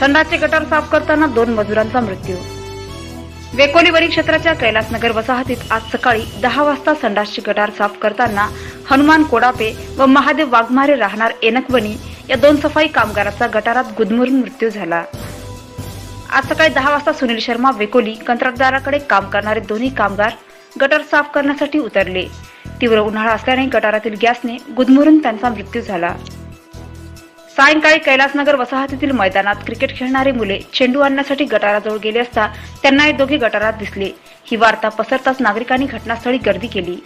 संडासचे गटार साफ करताना दोन मजुरांचा मृत्यू. वेकोली क्षेत्राच्या कैलासनगर वसाहतीत आज सकाळी दहा वाजता संडासचे गटार साफ करताना हनुमान कोडापे व महादेव वाघमारे राहणार एनकवणी या दोन सफाई कामगाराचा गटारात गुदमरून मृत्यू झाला. आज सकाळी दहा वाजता सुनील शर्मा वेकोली कंत्राटदाराकडे काम करणारे दोन्ही कामगार गटार साफ करण्यासाठी उतरले. तीव्र उन्हाळा असल्याने गटारातील गॅसने गुदमरून त्यांचा मृत्यू झाला. सायंकाळी कैलासनगर वसाहतीतील मैदानात क्रिकेट खेळणारी मुले चेंडू आणण्यासाठी गटाराजवळ गेले असता त्यांना हे दोघे गटारात दिसले. ही वार्ता पसरताच नागरिकांनी घटनास्थळी गर्दी केली.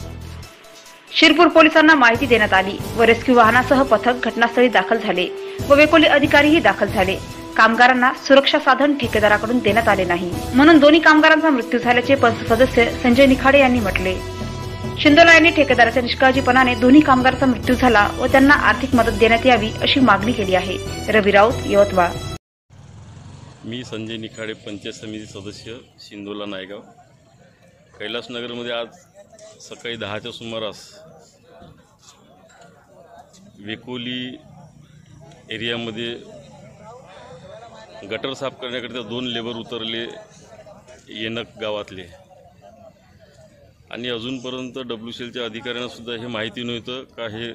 शिरपूर पोलिसांना माहिती देण्यात आली व रेस्क्यू वाहनासह पथक घटनास्थळी दाखल झाले व वेकोली अधिकारीही दाखल झाले. कामगारांना सुरक्षा साधन ठेकेदाराकडून देण्यात आले नाही. म्हणून दोन्ही कामगारांचा मृत्यू झाल्याचे पंच सदस्य संजय निखाडे यांनी म्हटले. शिंदोला यांनी ठेकेदाराच्या निष्काळजीपणाने दोन्ही कामगारांचा मृत्यू झाला व त्यांना आर्थिक मदत देण्यात यावी अशी मागणी केली आहे. रवी राऊत यवतमाळ. मी संजय निखाडे पंचायत समिती सदस्य शिंदोला नायगाव. कैलासनगरमध्ये आज सकाळी दहाच्या सुमारास वेकोली एरियामध्ये गटर साफ करण्याकरिता दोन लेबर उतरले येनक गावातले. आणि अजूनपर्यंत डब्ल्यू सी एलच्या अधिकाऱ्यांना सुद्धा हे माहिती नव्हतं का हे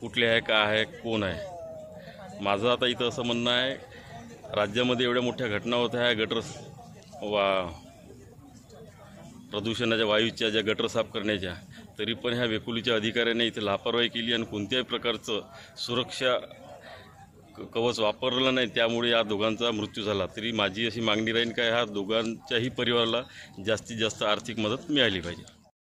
कुठले आहे का आहे कोण आहे. माझं आता इथं असं म्हणणं आहे राज्यामध्ये एवढ्या मोठ्या घटना होत आहे गटर वा प्रदूषणाच्या वायूच्या ज्या गटर साफ करण्याच्या तरी पण ह्या वेकुलीच्या अधिकाऱ्याने इथे लापरवाही केली आणि कोणत्याही प्रकारचं सुरक्षा कवच वापरलं नाही त्यामुळे या दोघांचा मृत्यू झाला. तरी माझी अशी मागणी राहील का ह्या दोघांच्याही परिवाराला जास्तीत जास्त आर्थिक मदत मिळाली पाहिजे.